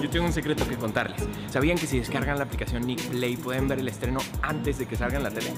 Yo tengo un secreto que contarles. ¿Sabían que si descargan la aplicación Nick Play pueden ver el estreno antes de que salga en la tele?